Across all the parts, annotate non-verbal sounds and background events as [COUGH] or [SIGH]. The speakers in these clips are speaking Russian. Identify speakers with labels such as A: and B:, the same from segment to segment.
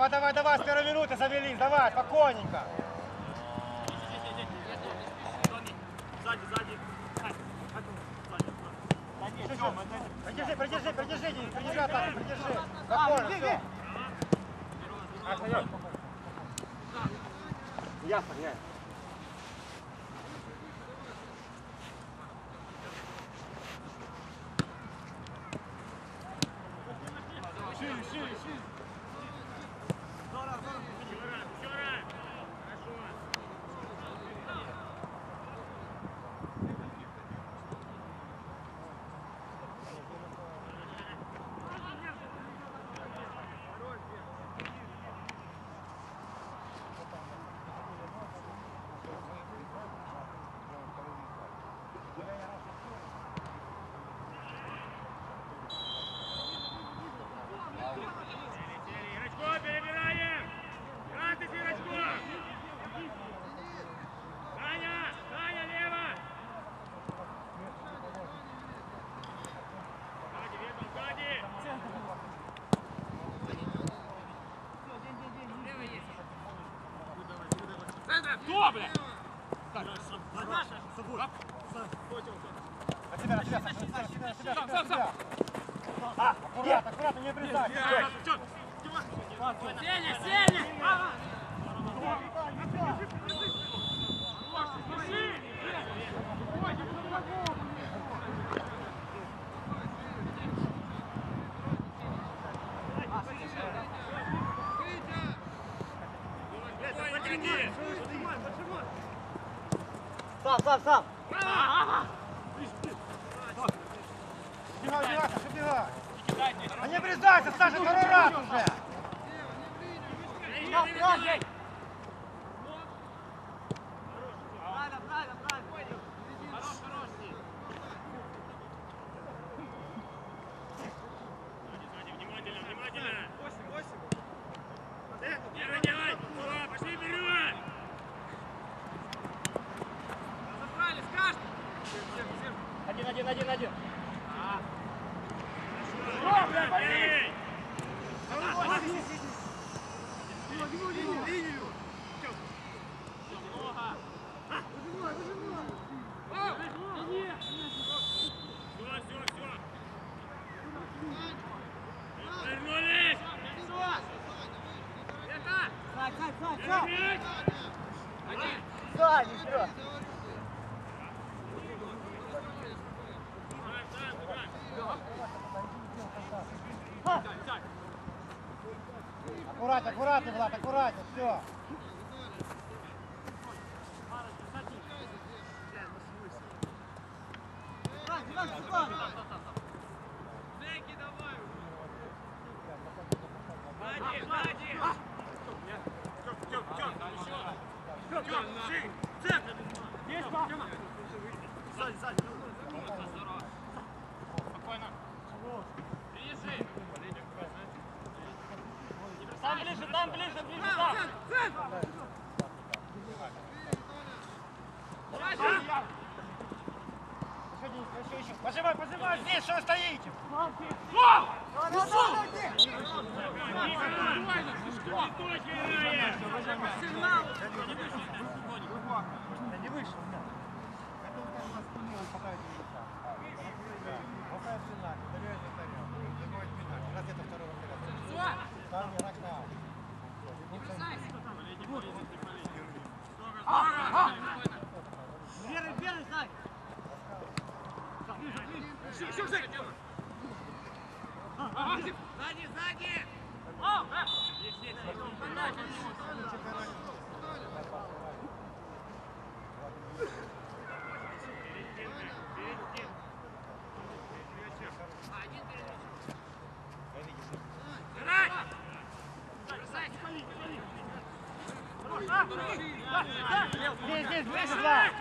A: Давай, давай, давай, с первой минуты завелись, давай, спокойненько.
B: Сзади, сзади.
A: Придержи, придержи, придержи, придержи атаку, придержи. Спокойно, все. Ясно, я.
B: Кто, блядь? Так, Наташа, с собой.
A: На себя, на себя, Саша, на себя, на себя,
B: Сам, сам,
A: себя. А, аккуратно, аккуратно, не обрезай.
B: Сеня, Сеня!
A: Сам, сам, сам. Убегай, убегай, Саша, убегай. А не обрезайся, Саша, второй раз уже.
B: Внимательно, внимательно! Первый делай! Ура, Пошли вперед!
A: Один, один, один, один.
B: Эй! Все, все, все! Вернулись! Вернулись!
A: Сзади, вперед. Аккуратно, аккуратно, Влад, аккуратно, все.
B: Сзади, сзади! Тём, Тём, Тём, Тём, шире, центр! Есть, Тёма! Сзади, сзади! Спокойно! Держи! Там ближе, там ближе, ближе, там!
A: Еще, Денис, еще, еще. Пожимай, пожимай, здесь, что вы стоите? Да не вышел, да. Это вот как у нас спины, он пока это не вышел. Бросает финал, ударяет вратарем, забивает пенальти. Раз это второй вратарь. Там не нокдаун.
B: Веры, веры, знай! Сзади, сзади! О, э! Есть, есть, есть.
A: Здесь, здесь, ближе, Влад.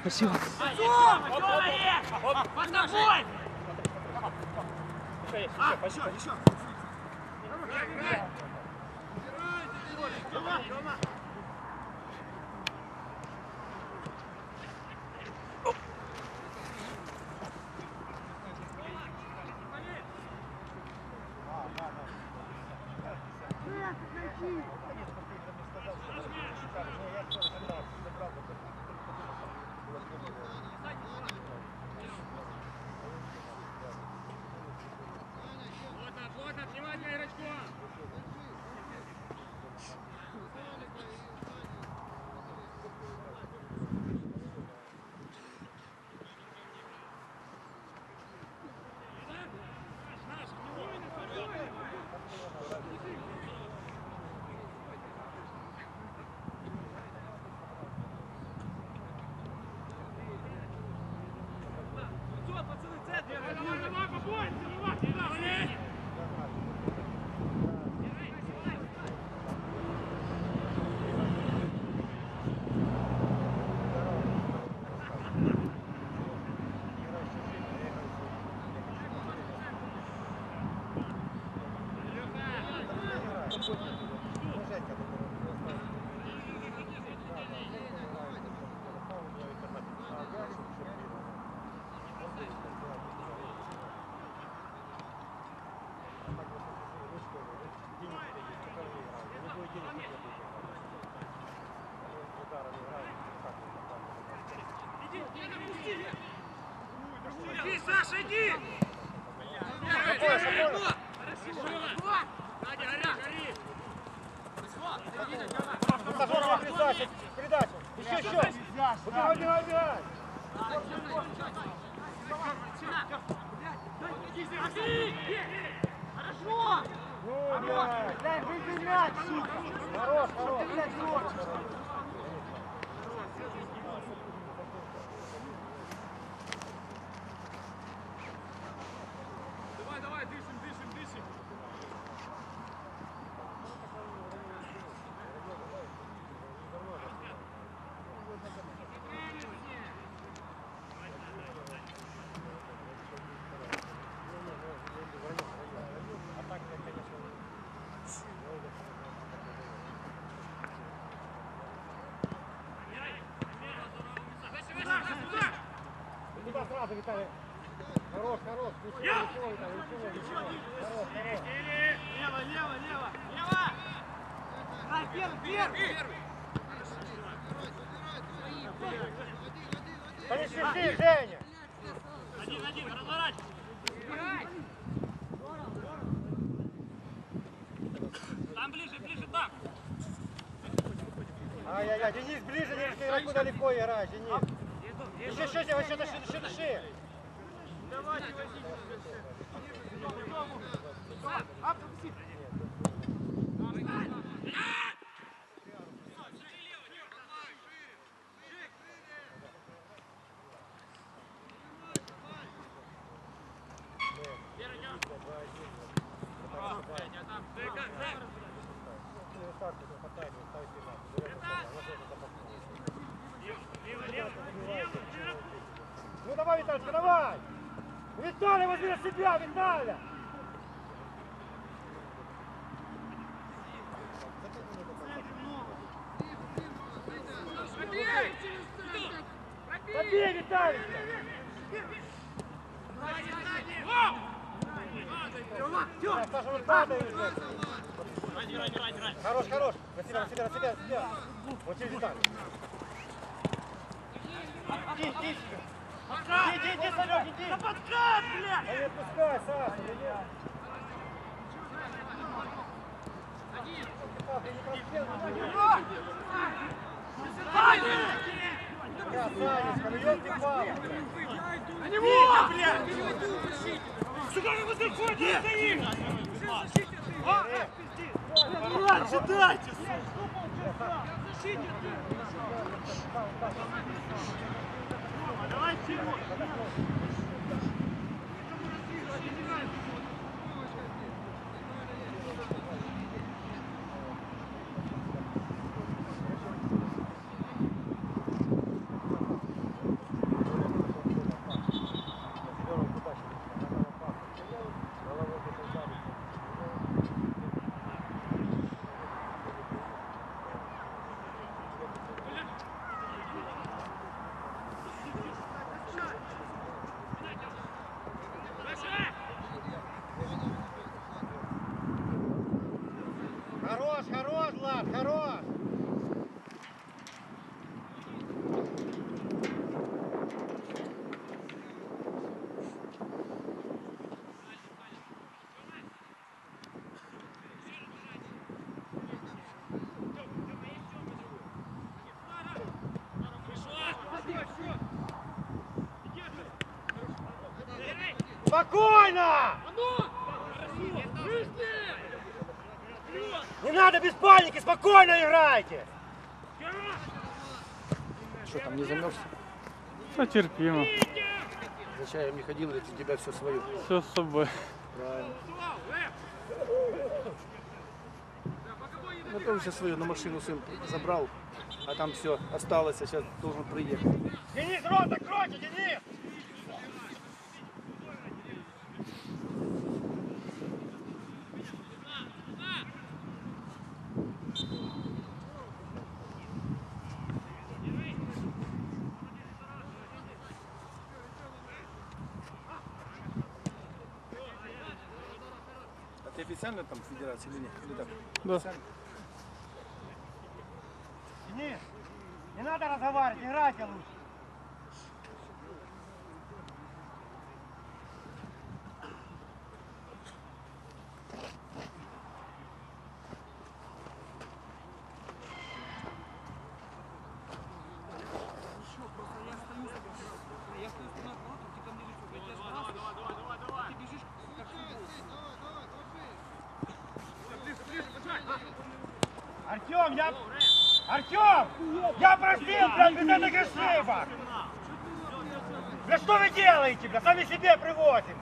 C: Спасибо.
B: Под тобой! Плотно, плотно, внимание, игрочком! Давай, давай, побой! Давай, Иди, Саша, иди!
A: Пассажирная передача, передача. Еще, еще. Убегай, убегай, убегай.
B: Хорошо!
A: Дай, выбей мяч, сука. Хорош, хорош.
B: Давай, давай, дышим, дышим, дышим!
A: Туда сразу, Виталий. Хорош, хорош. Ничего, ничего, Виталий, ничего, ничего. Хорош, хорош.
B: Лево, лево, лево! Лево! Дай, первый, первый!
A: Свисти, Женя.
B: Один, один, разворачивай! Там ближе, ближе, там!
A: Ай-яй-яй, Денис, ближе, немножко игроку далеко играй, Денис. Еще, еще, еще, еще, дыши, дыши, дыши. Ну давай, Виталий, давай! Виталий, возьми на себя, Виталий! Забей, Виталий! Да, Саша, вот падай уже. Хорош, хорош. На себя, на себя, на себя, на себя. Вот через Виталий. Иди, иди. Иди, иди, Санек, иди!
B: Да подкат, блядь!
A: Да не отпускай, Саша, да не... Я, Санечка, ну ёлки-палки.
B: На него! блядь! Сюда не выходит, стоит! Раньше дайте, Давай вперед!
A: Хорош, хорош, Влад, хорош! Спокойно! Не надо без паники, спокойно играйте!
C: Что там, не замерз?
D: Потерпимо.
C: За чаем не ходил, ведь у тебя все свое.
D: Все с собой.
C: Правильно. Ну, тоже сейчас свое на машину сын забрал, а там все осталось, а сейчас должен приехать.
A: Денис, рот закройте, Денис!
C: А ты официально федерации или нет? Или так?
D: Да.
C: Официально?
A: Денис, не надо разговаривать, играйте лучше. Артем, я... Артем! Я просил, блядь, без этих ошибок! Бля, что вы делаете, бля? Сами себе привозим!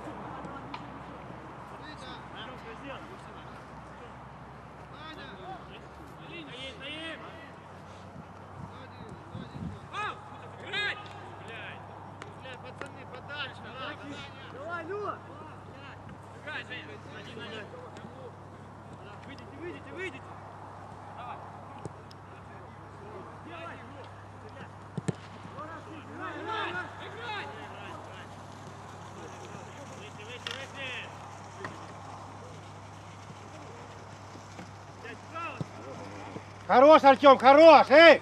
A: Хорош, Артем, хорош! Эй!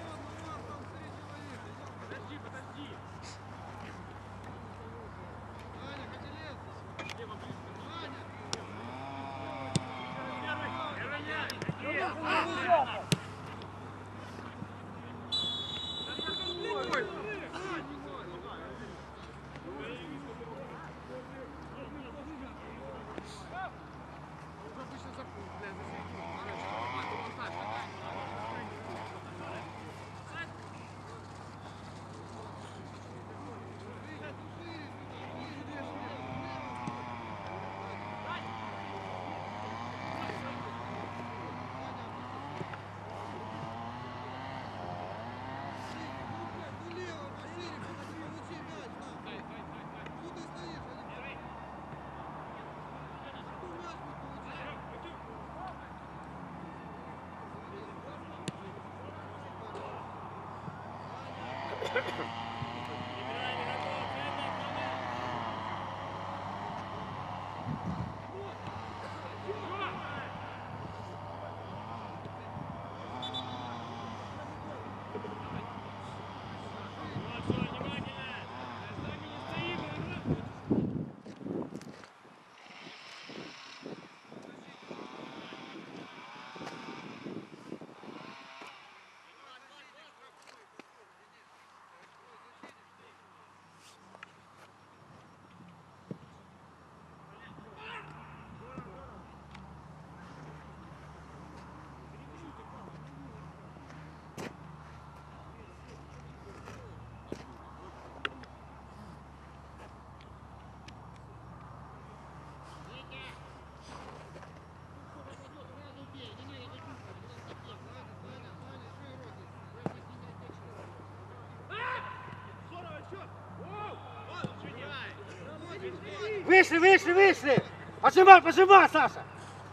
A: Вышли, вышли, вышли! Пожимай, пожимай, Саша!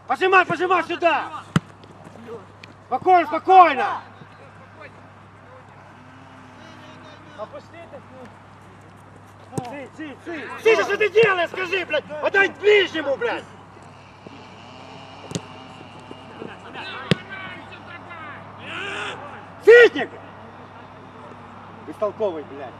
A: Пожимай, пожимай сюда! Спокойно, спокойно! Ци, ци, ци! Сиди, что ты делаешь, скажи, блядь! Отдай ближнему, блядь! Ситник! Бестолковый, блядь.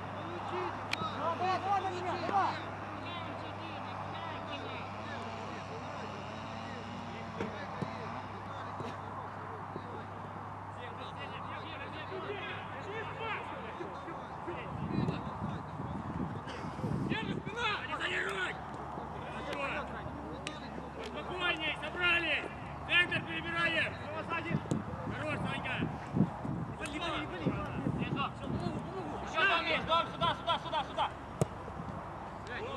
B: Спокойней, собрали! Центр перебираем! Хорош, Санька! Еще там есть, дом, сюда, сюда, сюда, сюда!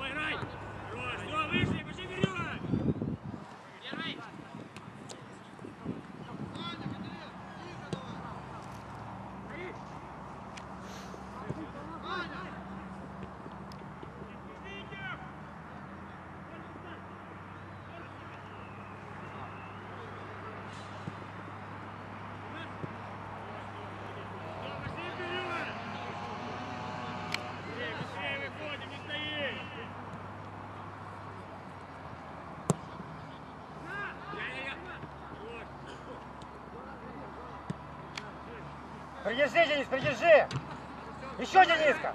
B: Ой, играй! Хорош, все, вышли, пошли вперед! Первый! Пошли вперед! Быстрее, быстрее выходим, не стоим! Я-я-я! Вот.
A: Придержи, Денис, придержи! Еще, Дениска!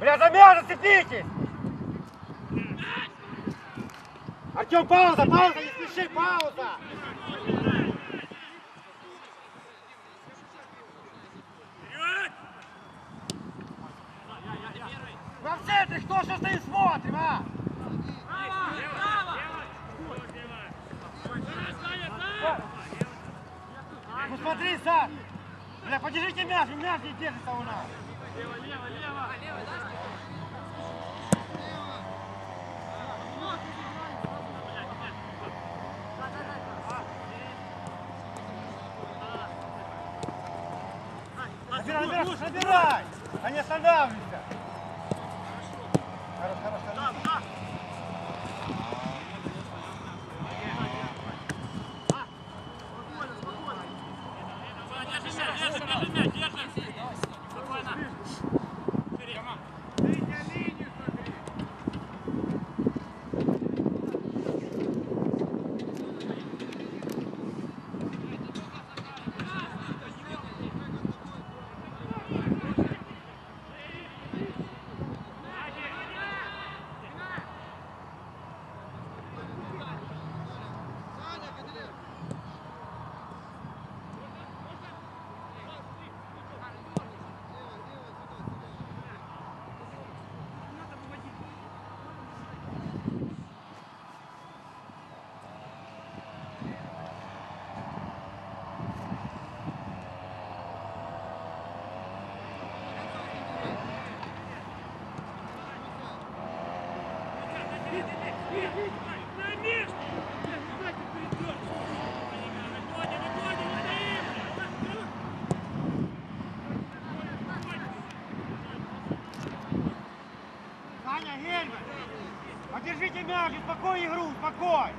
A: Бля, за мяч зацепитесь! Артем, пауза, пауза, не спеши, пауза!
B: Вперед!
A: Центре, кто что стоит, смотрим, а? Ну смотри, Саш! Бля, подержите мяч, мяч не держится у нас! Набирай, набирай, набирай! А не останавливайся!
B: мяч,
A: успокой игру, успокой!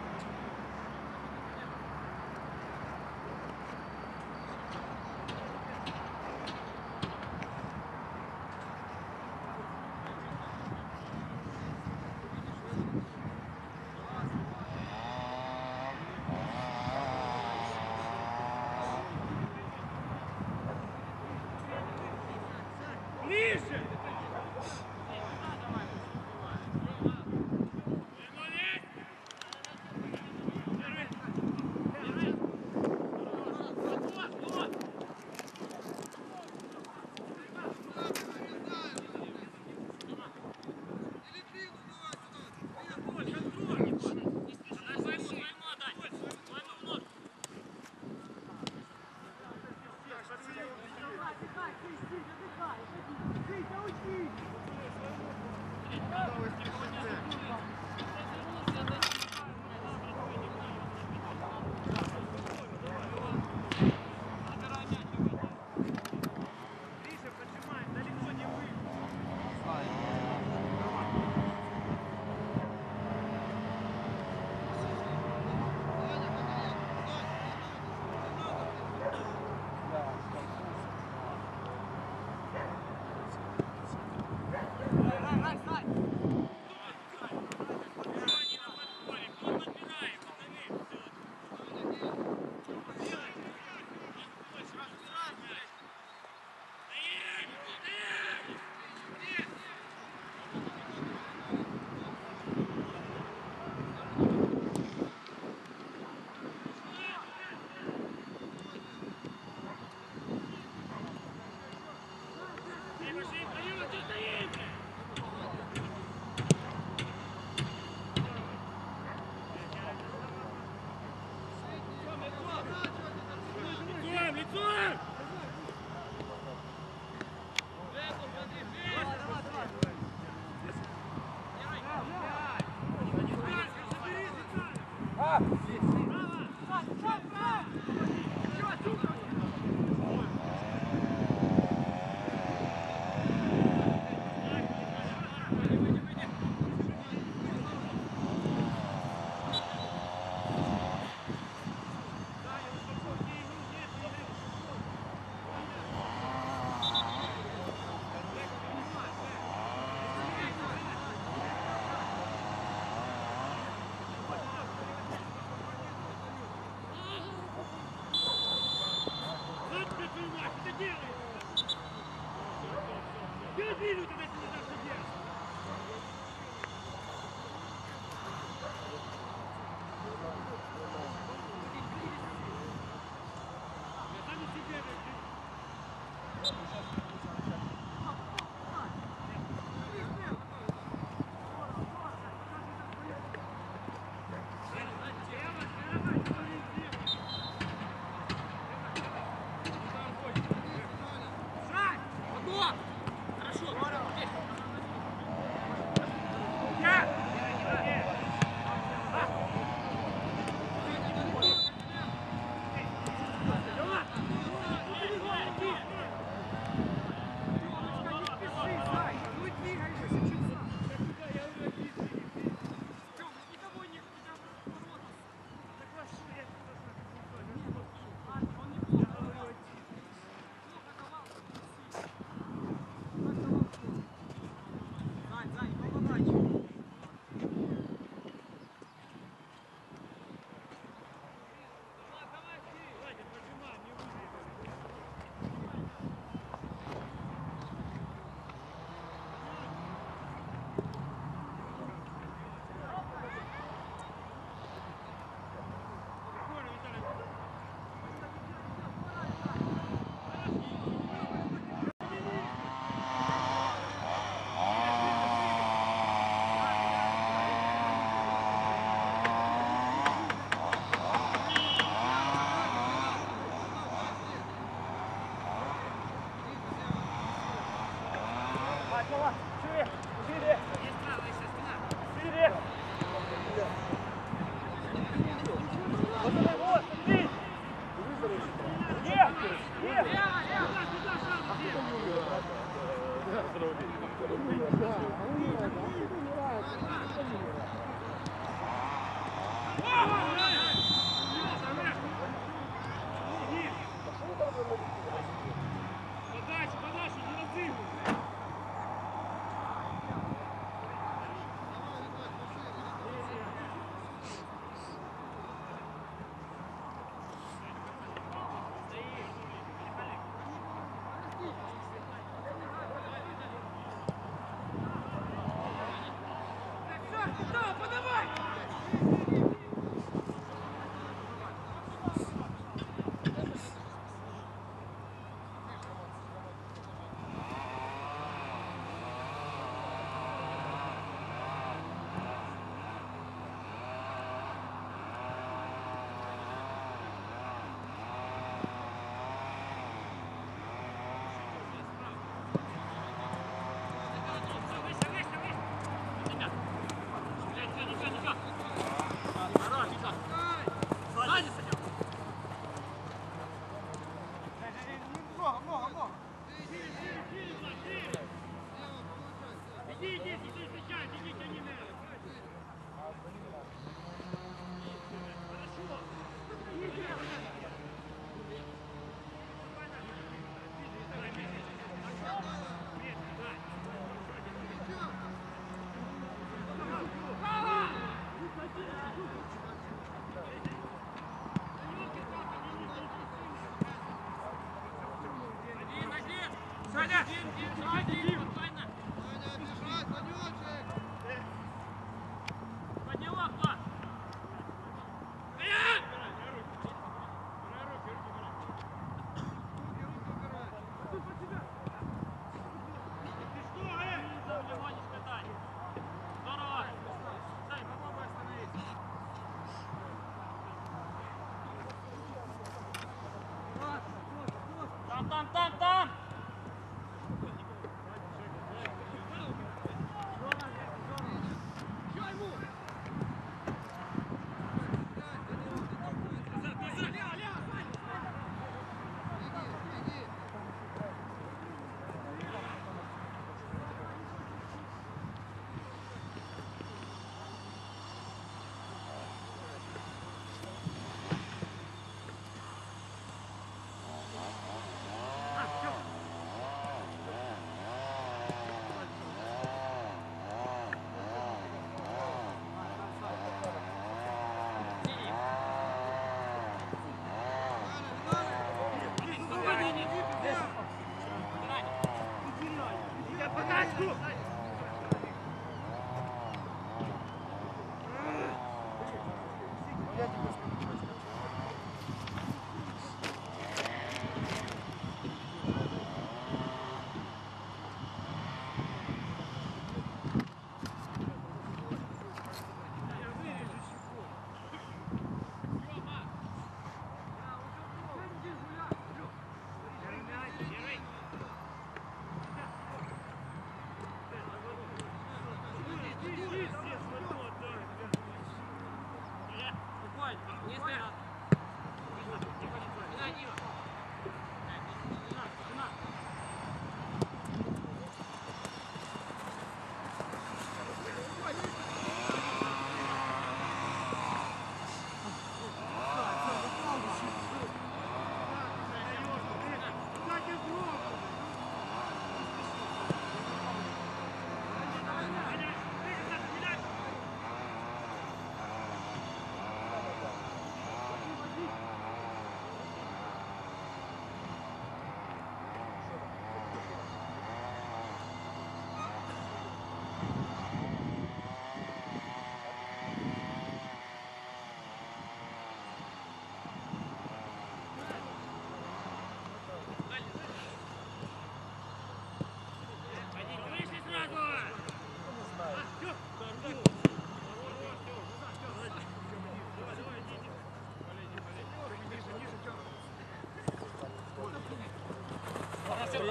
A: Наш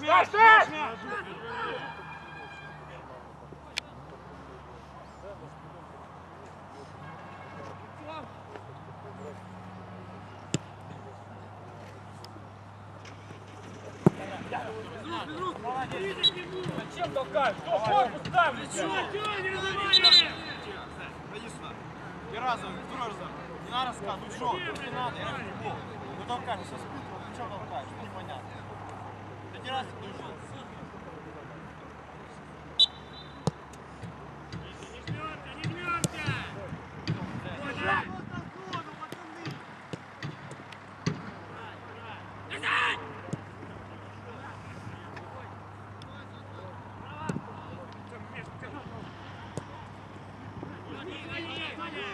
A: мяч, наш мяч! Зачем толкаешь? Кто корпус ставит?
B: Не!
C: Ни разу, второй раз. Не надо сказать, ну что, не надо, я в футбол. Ну толкаешь, все спутал, ну что толкаешь, ну непонятно. Третий раз ты ушел.
B: Не жмёмся, не жмёмся! Назад! Назад! Гони, гони, гони!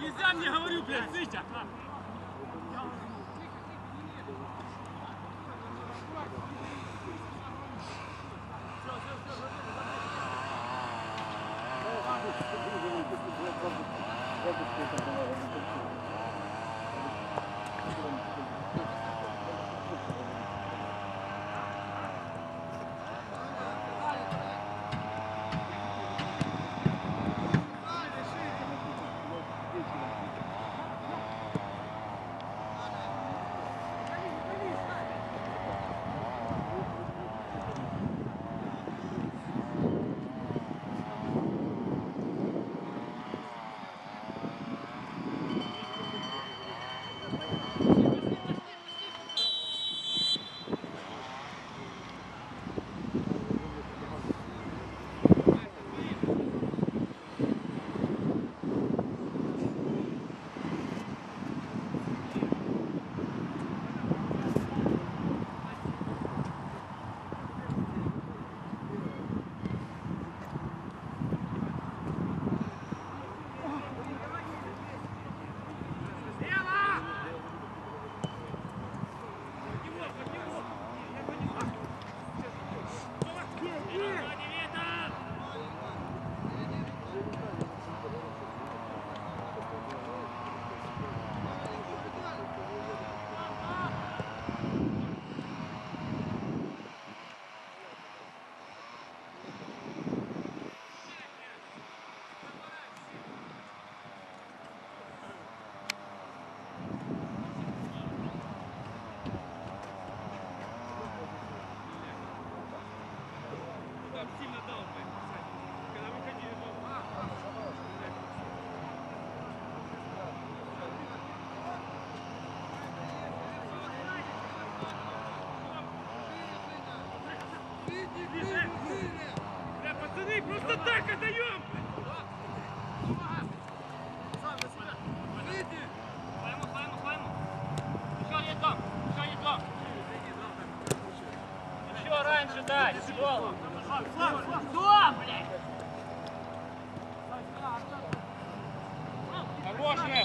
B: Нельзя мне говорю, блядь! Бля, отдать! Сволочь! Кто, блядь?
E: Хорошая!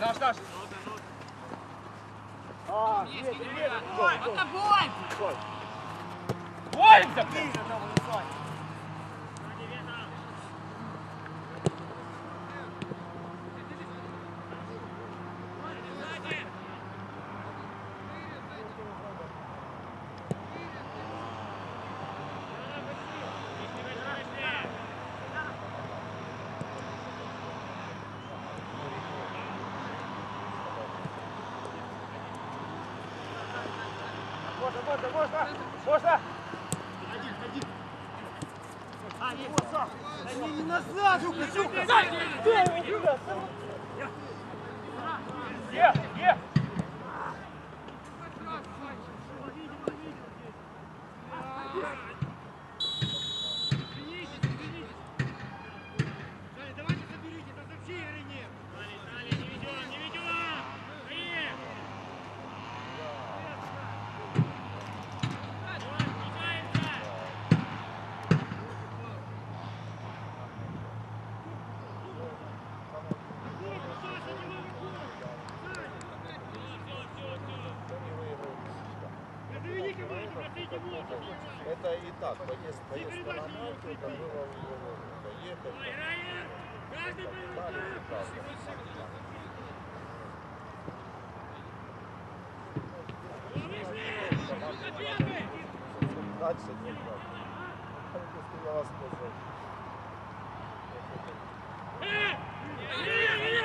E: Даш, даш. А, нет, нет, нет.
C: Отбой! Отбой!
A: Отбой!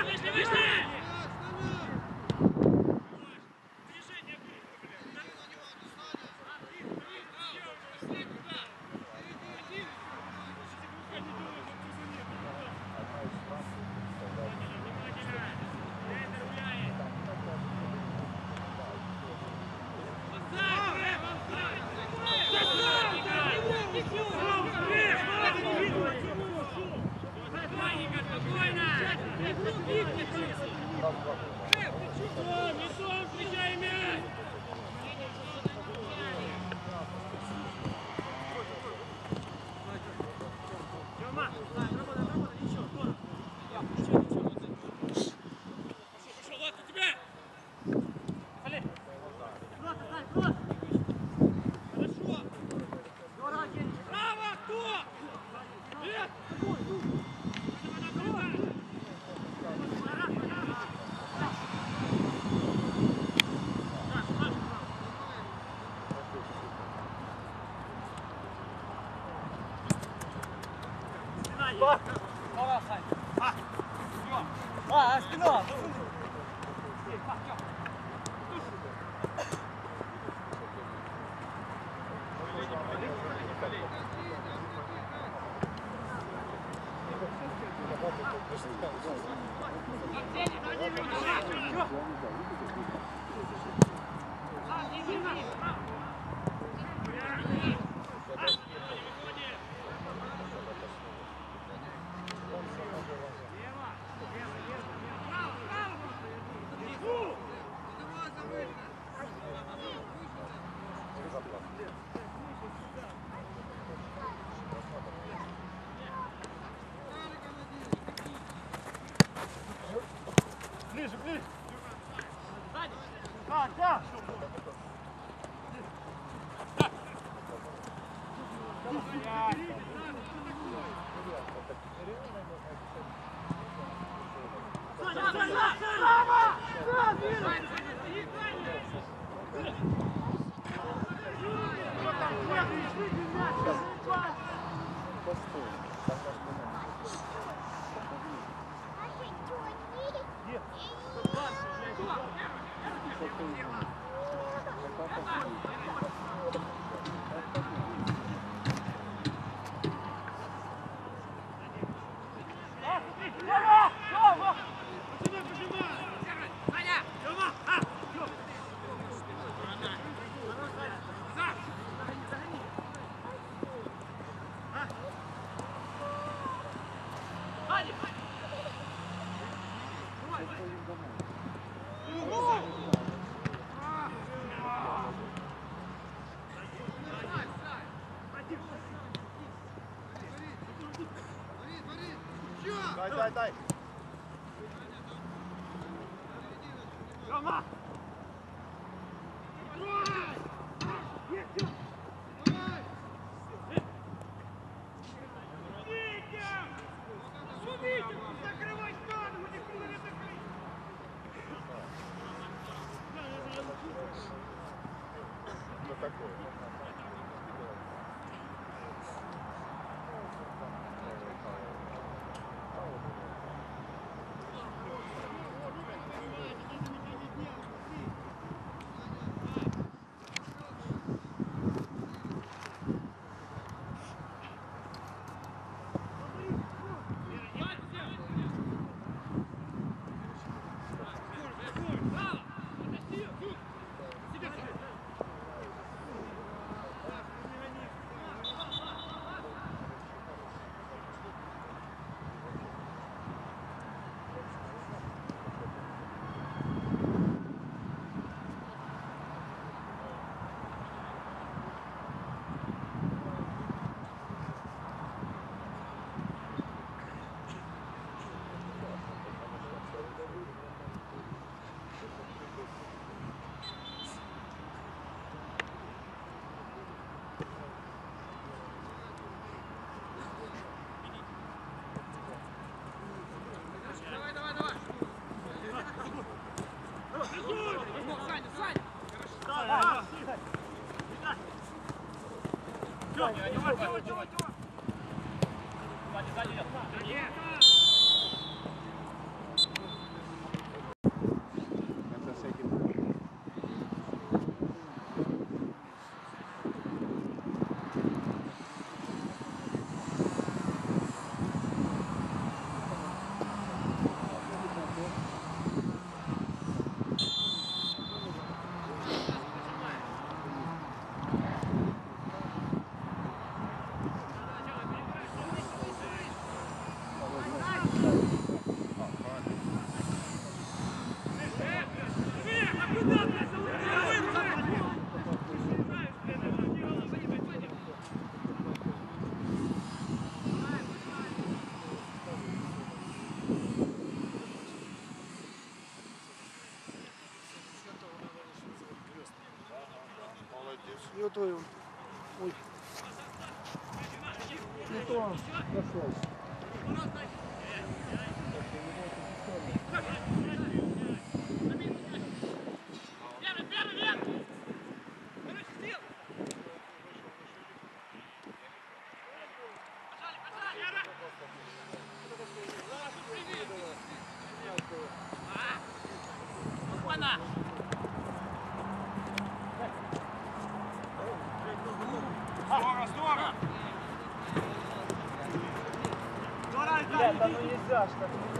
A: Вышли, вышли! Posso
C: дай.
B: Рома!
F: Твою. Ой. Не то пошел. Да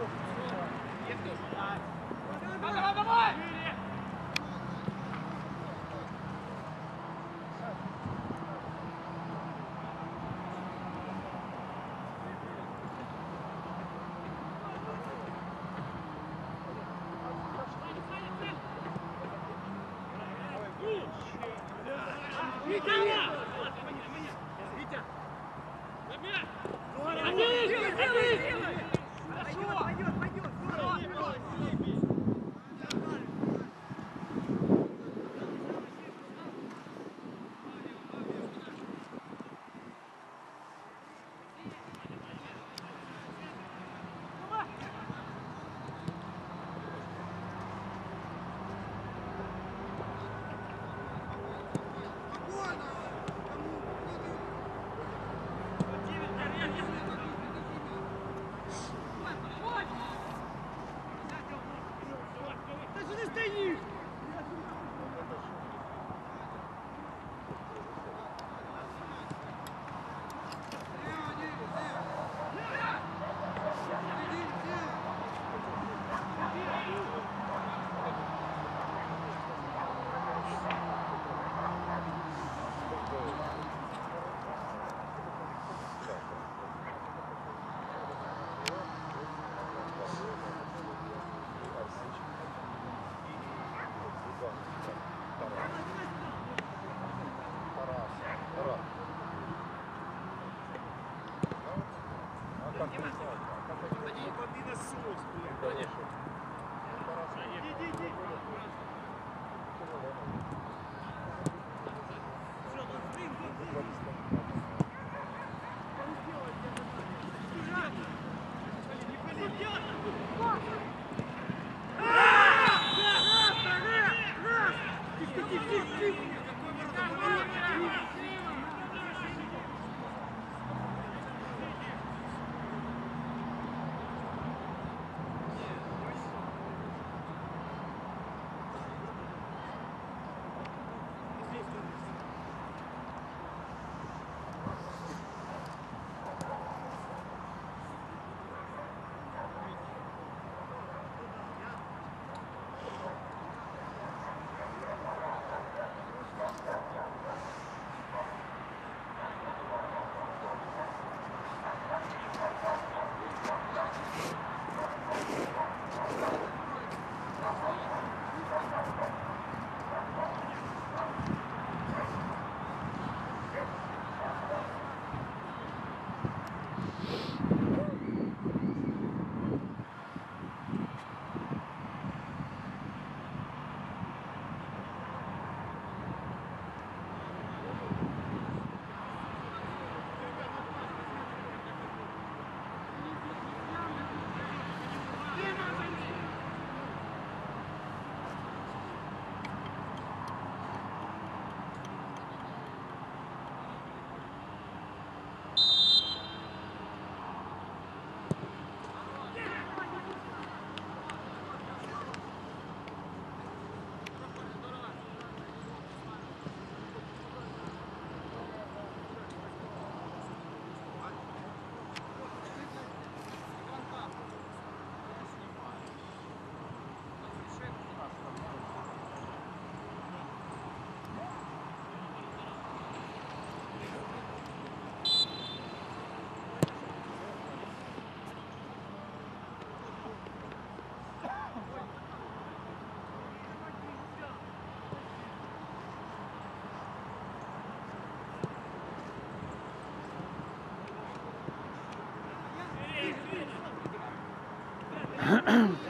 F: Ahem. [CLEARS THROAT]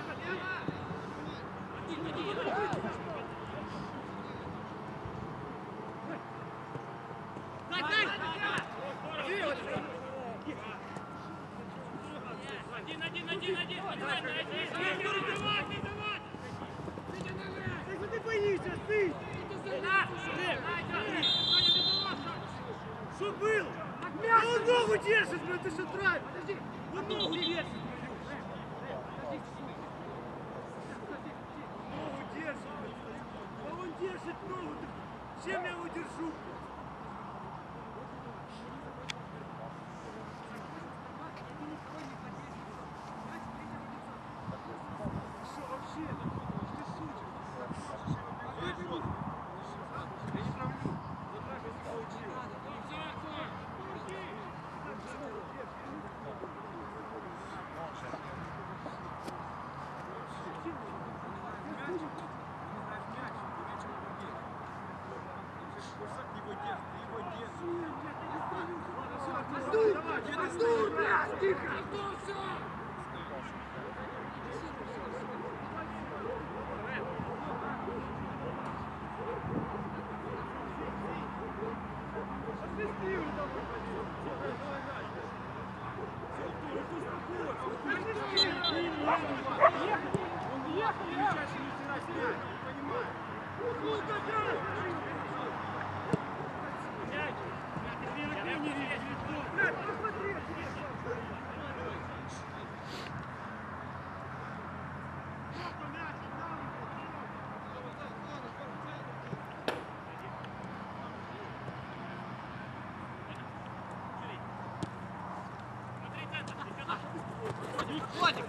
F: Чем я удержу? Стой, стой,
B: блядь, тихо! Владик!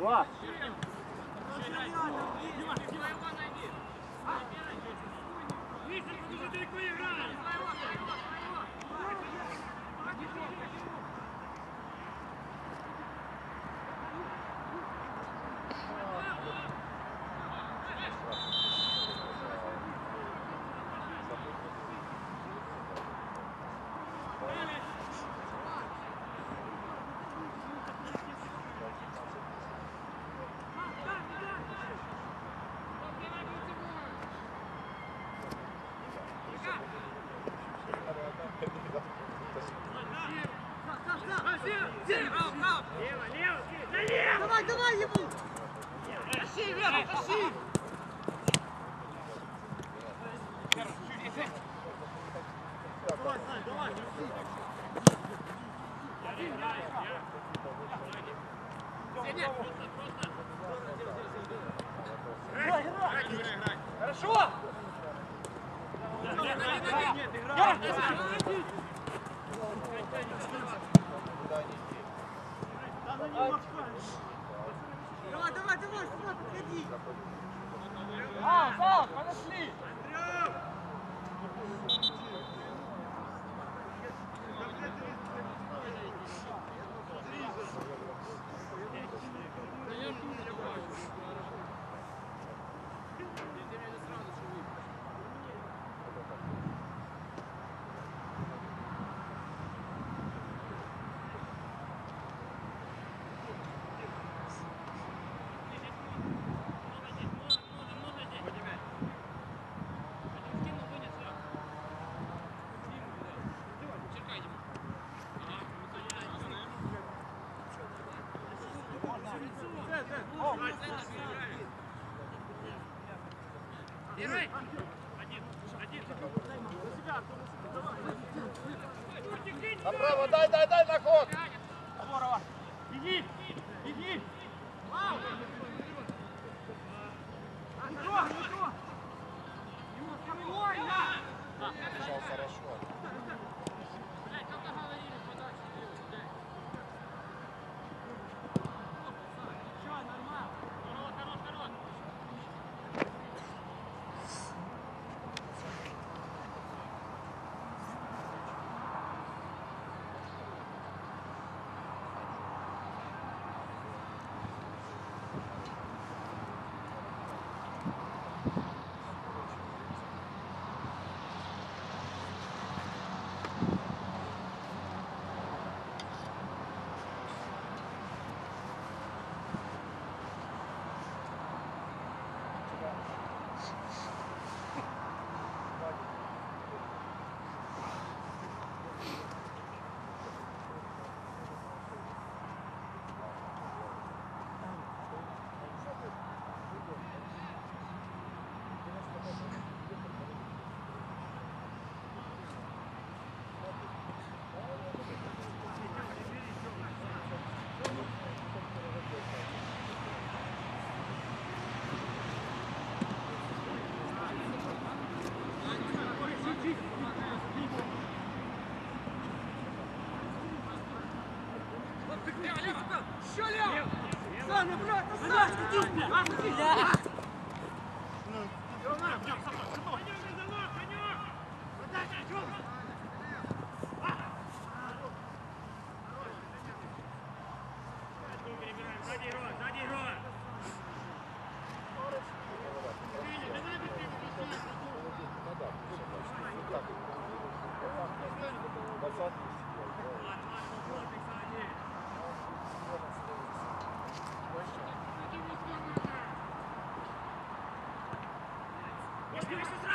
B: Vamos.
F: Давай, давай, давай, сюда, подходи.
B: А, Сал, подошли. Андрюх!
E: Направо, дай, дай, дай на ход!
B: Ладно, брат, оставь! блядь! Jesus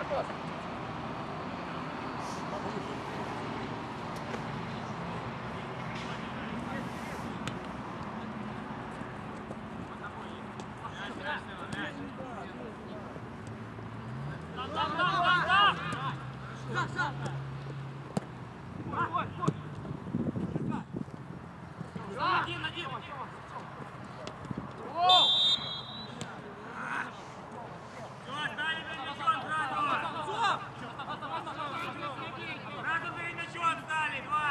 E: Корпус!
B: Там, там, там, там! Один, один! Всё, стали перед мячом сразу! Сразу перед мячом стали, два!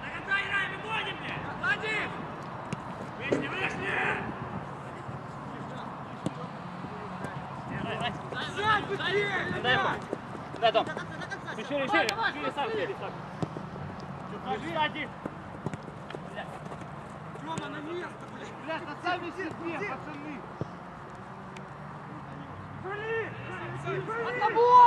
B: До конца играем, выходим, блядь! Владик! Вышли, вышли!
A: Дай, Том. Ты шире, шире. Шире сам, шире сам. Покажи один.
F: Тёма, на место, блядь.
A: Блядь, над сами себе, пацаны.
B: Под тобой!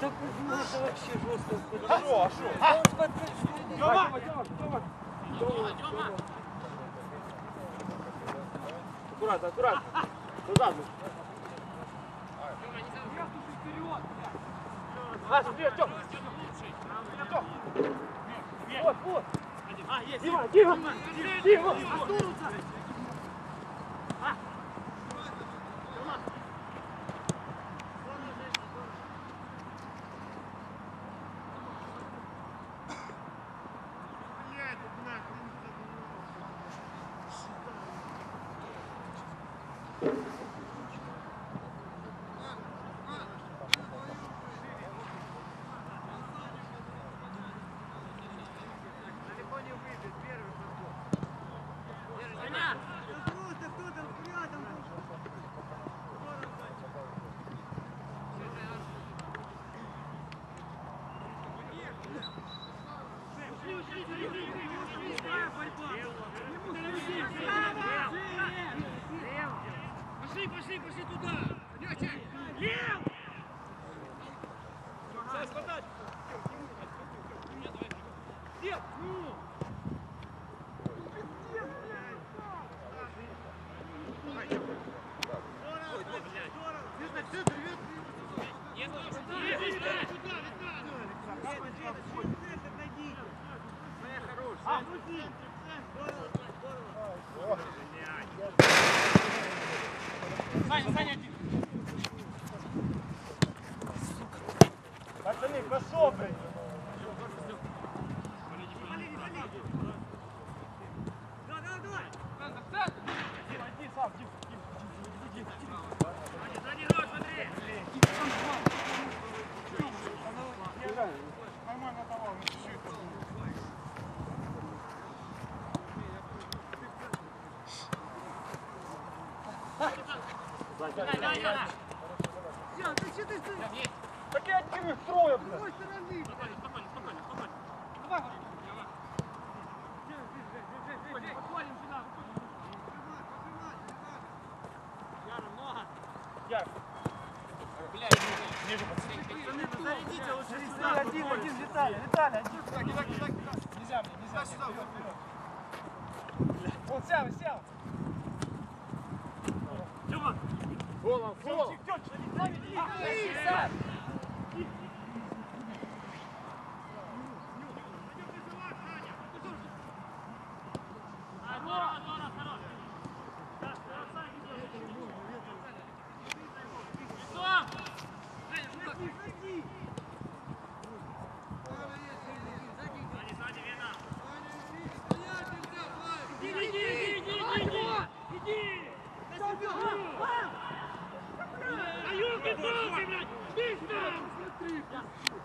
F: Так ну, это вообще жестко.
E: А что, а что?
A: Тёма!
F: Аккуратно, аккуратно. Туда, ну.
A: А, вперед, Тём! Вот, вот!
F: А, есть.
A: Дима! Дима!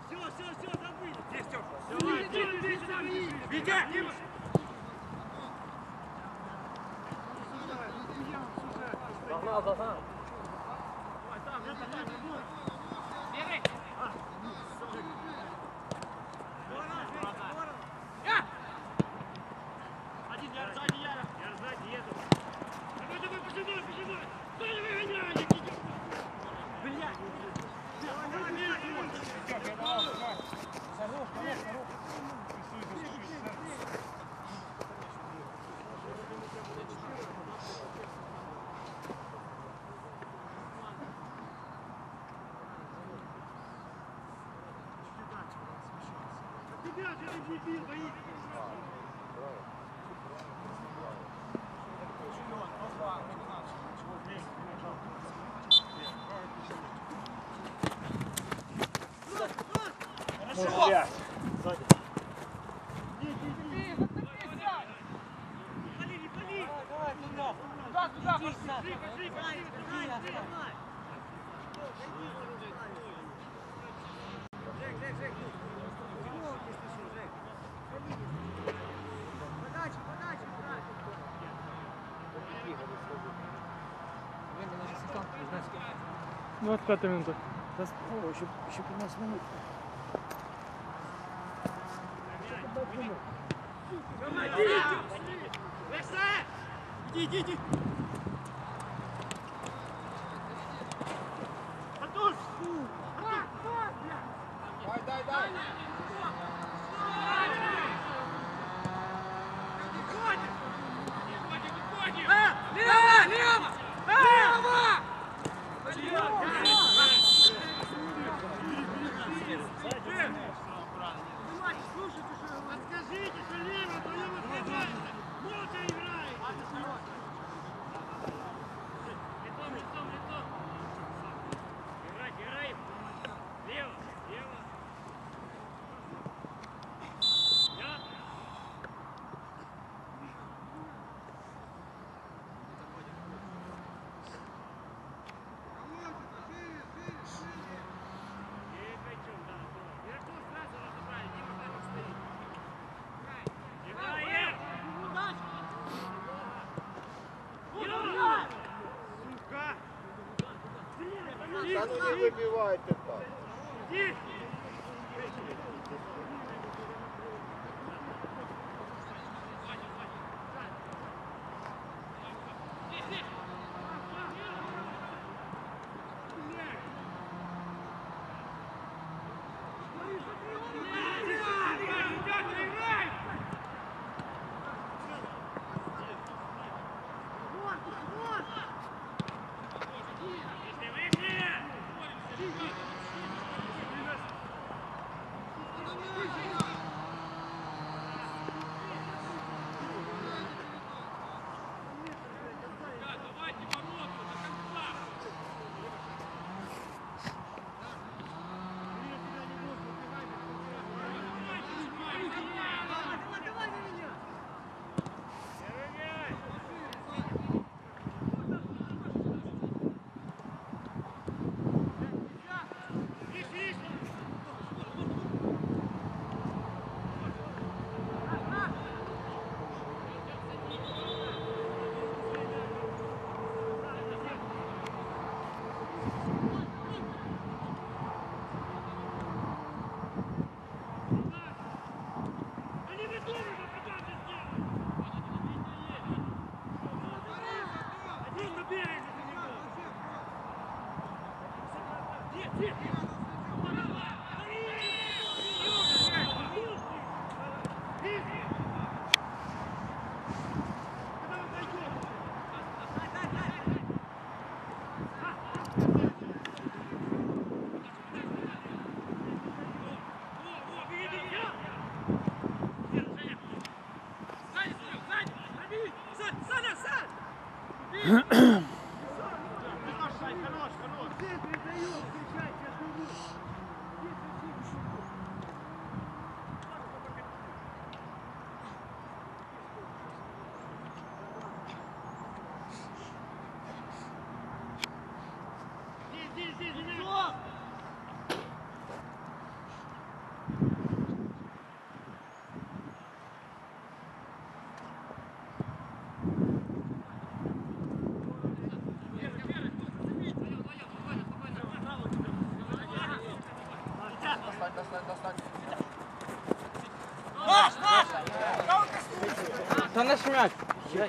B: Все, все, все, забыли. Здесь, Все, Витя!
F: Витя!
B: Yeah. 25 минута. О, еще,
D: еще 15 минут.
B: Иди, иди, иди.
E: Та ну не вибивайте.
D: Ahem. [CLEARS THROAT] наш м'яч.
F: Я,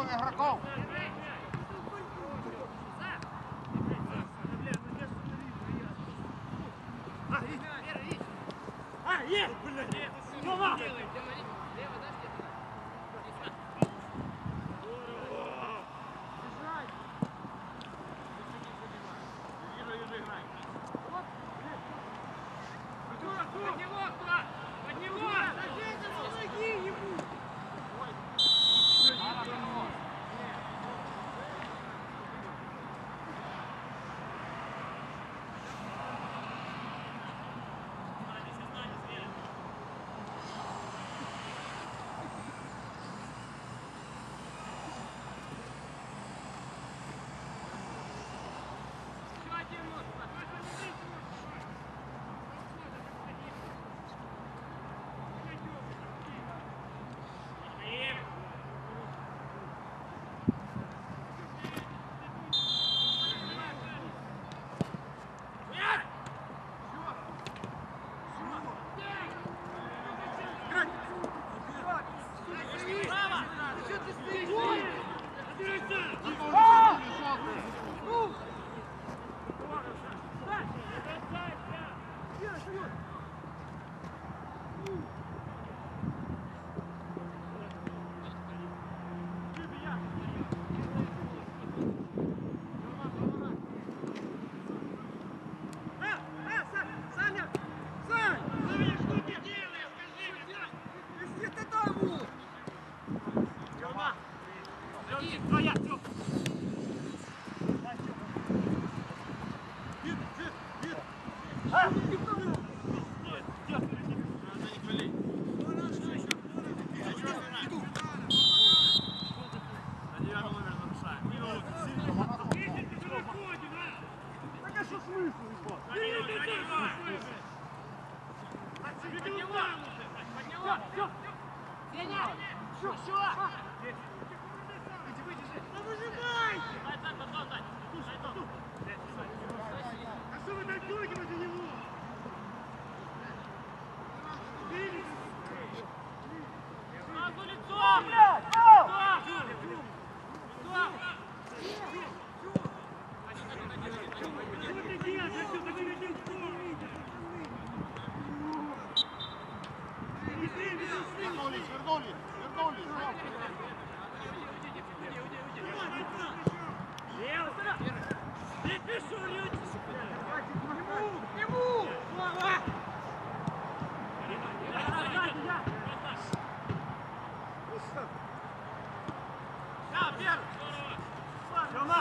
A: Arracón, Arracón.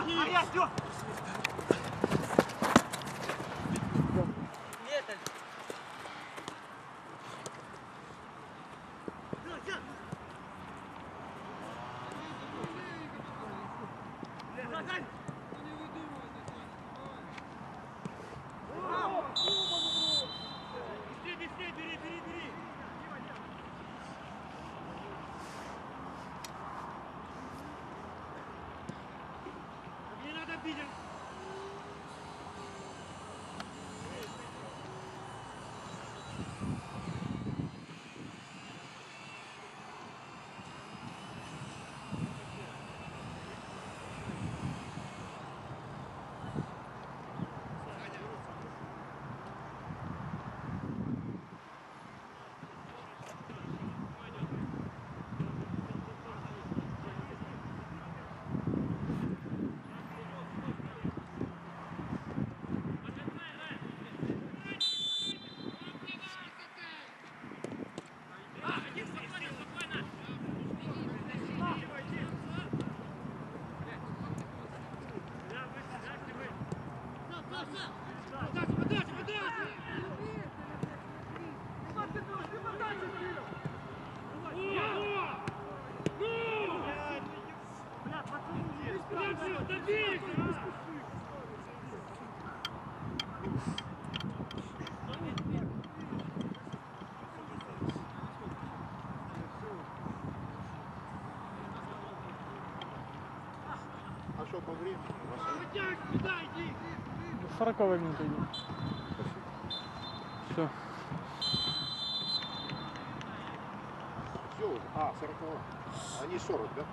A: Тёма, стоять, Тём!
B: Быстрей, быстрей, бери, бери, бери. Не надо бить.
E: А что по времени?
D: До 40 минуты идет. Все.
E: Все уже. А, 40. Они 40, да?